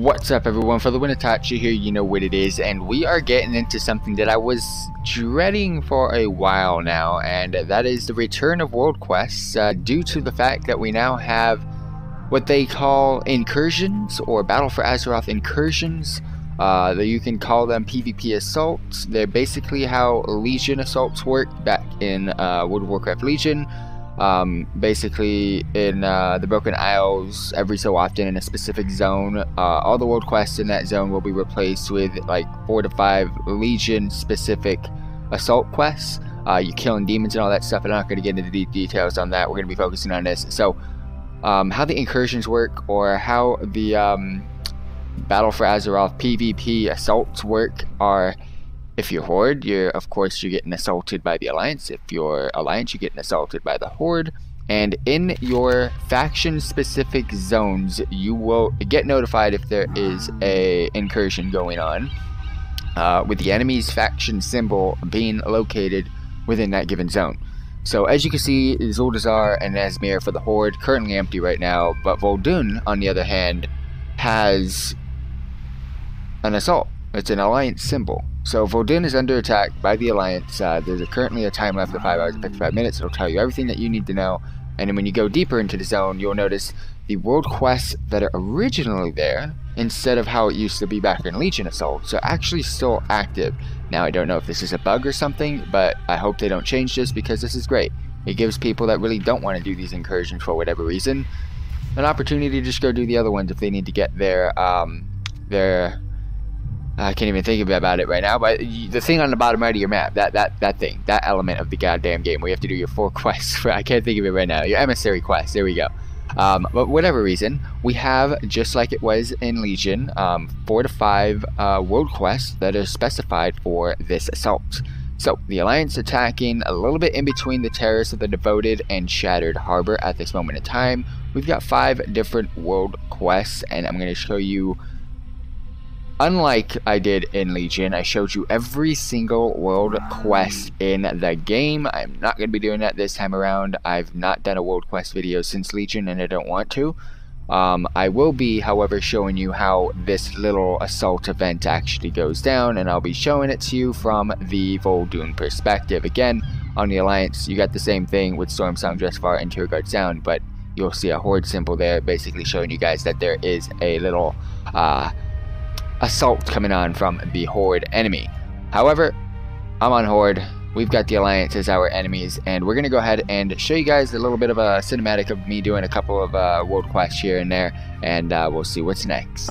What's up everyone, for the Win Itachi here, you know what it is, and we are getting into something that I was dreading for a while now, and that is the return of world quests, uh, due to the fact that we now have what they call incursions, or Battle for Azeroth incursions, uh, you can call them PvP assaults. They're basically how Legion assaults work back in uh, World of Warcraft Legion, um, basically, in uh, the Broken Isles, every so often in a specific zone, uh, all the world quests in that zone will be replaced with like four to five Legion specific assault quests. Uh, you're killing demons and all that stuff. I'm not going to get into the details on that. We're going to be focusing on this. So, um, how the incursions work, or how the um, Battle for Azeroth PvP assaults work, are if you're Horde, you're of course you're getting assaulted by the Alliance. If you're Alliance, you're getting assaulted by the Horde. And in your faction-specific zones, you will get notified if there is a incursion going on, uh, with the enemy's faction symbol being located within that given zone. So as you can see, Zuldazar and Nazmir for the Horde currently empty right now, but Vol'dun, on the other hand, has an assault. It's an alliance symbol. So Vol'dun is under attack by the Alliance. Uh, there's a, currently a time left of 5 hours and 55 minutes. It'll tell you everything that you need to know. And then when you go deeper into the zone, you'll notice the world quests that are originally there, instead of how it used to be back in Legion Assault, so actually still active. Now I don't know if this is a bug or something, but I hope they don't change this because this is great. It gives people that really don't want to do these incursions for whatever reason an opportunity to just go do the other ones if they need to get their um, their I can't even think about it right now, but the thing on the bottom right of your map, that that that thing, that element of the goddamn game where you have to do your four quests. I can't think of it right now. Your emissary quest. There we go. Um, but whatever reason, we have just like it was in Legion, um, four to five uh, world quests that are specified for this assault. So the Alliance attacking a little bit in between the terrace of the Devoted and Shattered Harbor at this moment in time. We've got five different world quests, and I'm going to show you Unlike I did in Legion, I showed you every single world quest in the game. I'm not going to be doing that this time around. I've not done a world quest video since Legion and I don't want to. Um, I will be, however, showing you how this little assault event actually goes down, and I'll be showing it to you from the Vol'dun perspective. Again, on the Alliance, you got the same thing with Storm Stormsong, Drustvar, and Tiragarde Sound, but you'll see a Horde symbol there, basically showing you guys that there is a little uh, assault coming on from the Horde enemy. However, I'm on Horde, we've got the Alliance as our enemies, and we're going to go ahead and show you guys a little bit of a cinematic of me doing a couple of uh, world quests here and there, and uh, we'll see what's next.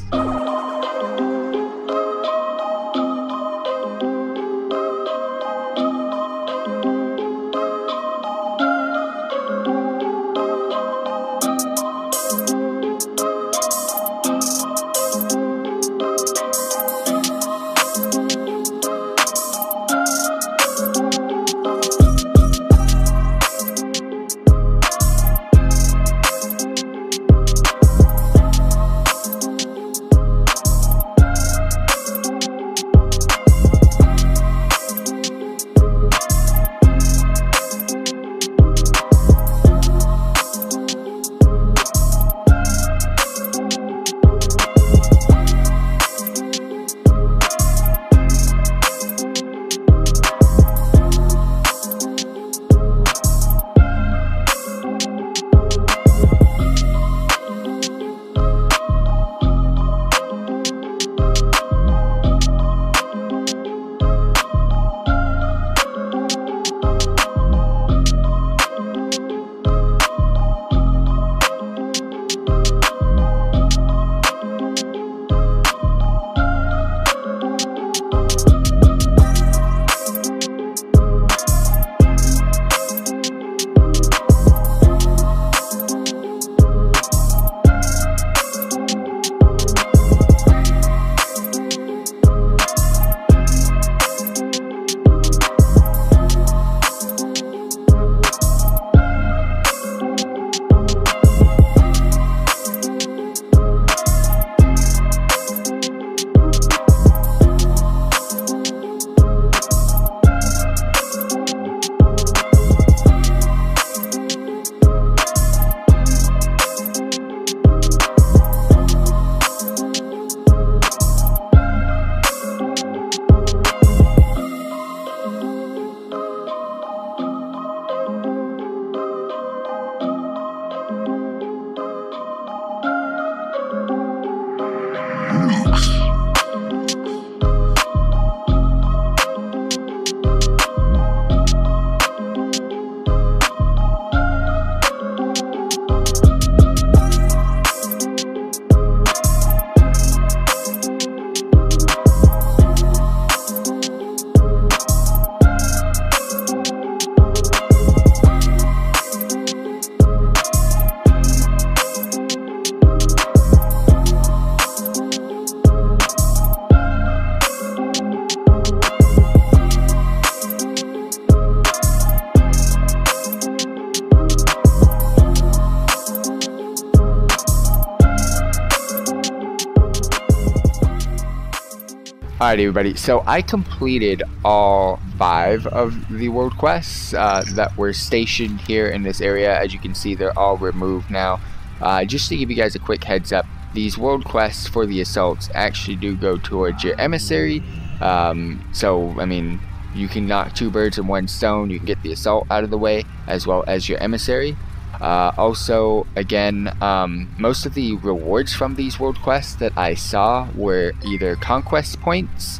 Alright everybody, so I completed all five of the world quests uh, that were stationed here in this area. As you can see, they're all removed now. Uh, just to give you guys a quick heads up, these world quests for the assaults actually do go towards your emissary. Um, so, I mean, you can knock two birds in one stone. You can get the assault out of the way, as well as your emissary. Uh, also, again, um, most of the rewards from these world quests that I saw were either conquest points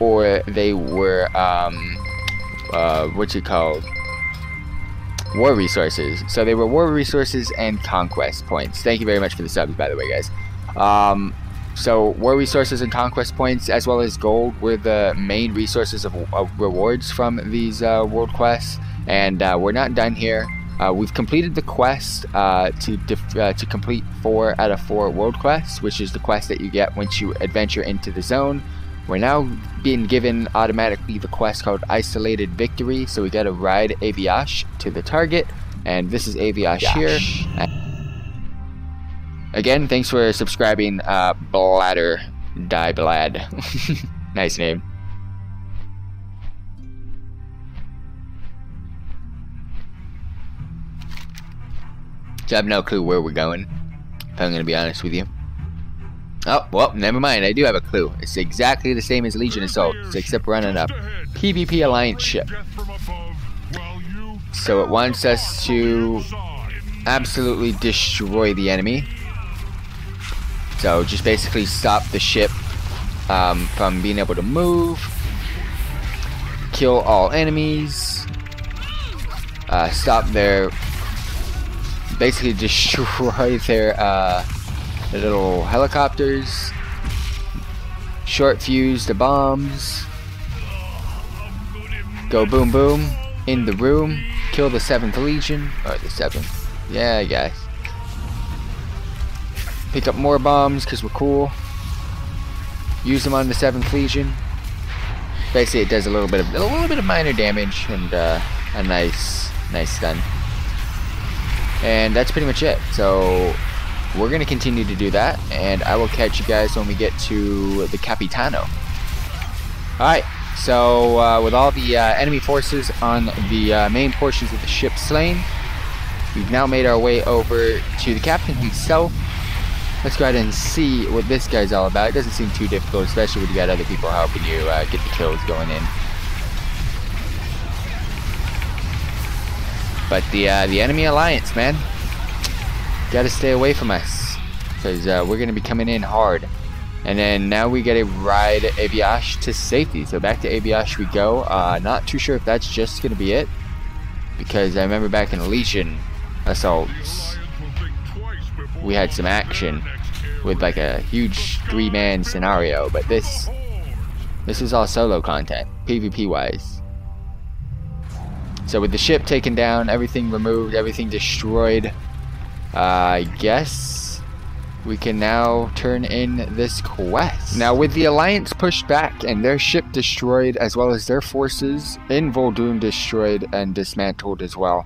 or they were, um, uh, what's it called? War resources. So they were war resources and conquest points. Thank you very much for the subs, by the way, guys. Um, so war resources and conquest points, as well as gold, were the main resources of, of rewards from these uh, world quests. And uh, we're not done here. Uh, we've completed the quest uh, to uh, to complete four out of four world quests, which is the quest that you get once you adventure into the zone. We're now being given automatically the quest called Isolated Victory, so we gotta ride Aviash to the target, and this is Aviash here. Again, thanks for subscribing, uh, Bladder Die Blad. nice name. So I have no clue where we're going, if I'm going to be honest with you. Oh, well, never mind. I do have a clue. It's exactly the same as Legion Assault, except we're on a PvP Alliance ship. So it wants us to absolutely destroy the enemy. So just basically stop the ship um, from being able to move, kill all enemies, uh, stop their basically destroy their, uh, little helicopters, short fuse the bombs, go boom boom in the room, kill the 7th Legion, or the 7th, yeah I guess. Pick up more bombs because we're cool. Use them on the 7th Legion. Basically it does a little bit of a little bit of minor damage and uh, a nice nice stun. And that's pretty much it. So we're going to continue to do that. And I will catch you guys when we get to the Capitano. Alright. So uh, with all the uh, enemy forces on the uh, main portions of the ship slain, we've now made our way over to the captain himself. Let's go ahead and see what this guy's all about. It doesn't seem too difficult, especially when you got other people helping you uh, get the kills going in. But the uh, the enemy alliance, man, gotta stay away from us because uh, we're gonna be coming in hard. And then now we gotta ride Aviash to safety. So back to Aviash we go. Uh, not too sure if that's just gonna be it because I remember back in Legion assaults we had some action with like a huge three-man scenario, but this this is all solo content, PvP wise. So with the ship taken down, everything removed, everything destroyed, uh, I guess we can now turn in this quest. Now with the Alliance pushed back and their ship destroyed as well as their forces in Vol'dun destroyed and dismantled as well,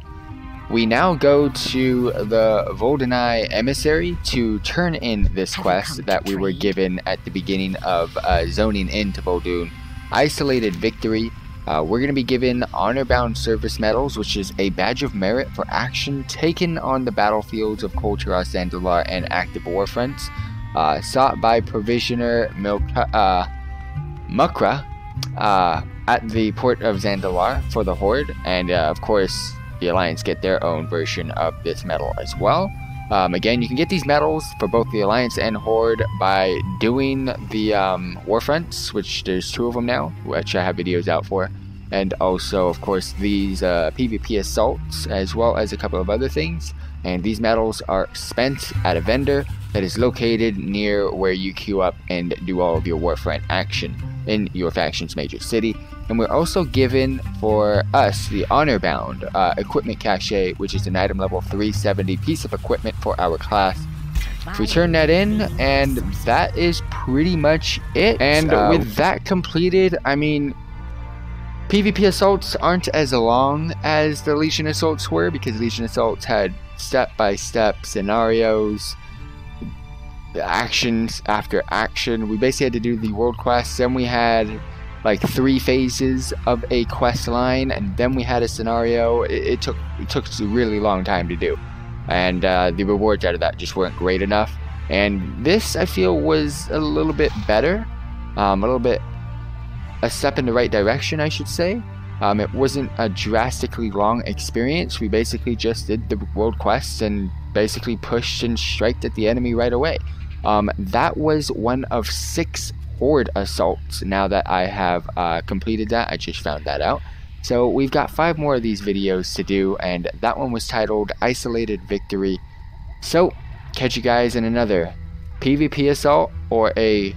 we now go to the Voldunai Emissary to turn in this quest that we were given at the beginning of uh, zoning into Vol'dun. Isolated Victory uh, we're going to be given Honor Bound Service Medals, which is a badge of merit for action taken on the battlefields of Kul-Tiras, Zandalar, and active war fronts, uh, sought by Provisioner Milka, uh, Mukra uh, at the port of Zandalar for the Horde, and uh, of course, the Alliance get their own version of this medal as well. Um, again, you can get these medals for both the Alliance and Horde by doing the um, Warfronts, which there's two of them now, which I have videos out for. And also of course these uh, PvP assaults as well as a couple of other things. And these medals are spent at a vendor that is located near where you queue up and do all of your warfront action in your faction's major city. And we're also given for us the honor bound uh, equipment cache which is an item level 370 piece of equipment for our class. If we turn that in and that is pretty much it. And uh, with that completed i mean PvP assaults aren't as long as the Legion assaults were because Legion assaults had step by step scenarios, actions after action. We basically had to do the world quests, then we had like three phases of a quest line, and then we had a scenario. It, it took it took a really long time to do, and uh, the rewards out of that just weren't great enough. And this I feel was a little bit better, um, a little bit a step in the right direction, I should say. Um, it wasn't a drastically long experience. We basically just did the world quests and basically pushed and striked at the enemy right away. Um, that was one of six horde assaults. Now that I have uh, completed that, I just found that out. So we've got five more of these videos to do, and that one was titled Isolated Victory. So, catch you guys in another PvP assault or a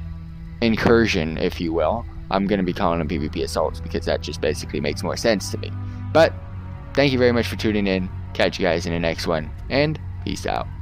incursion, if you will. I'm going to be calling them PvP assaults because that just basically makes more sense to me. But thank you very much for tuning in. Catch you guys in the next one, and peace out.